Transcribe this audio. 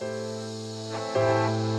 Música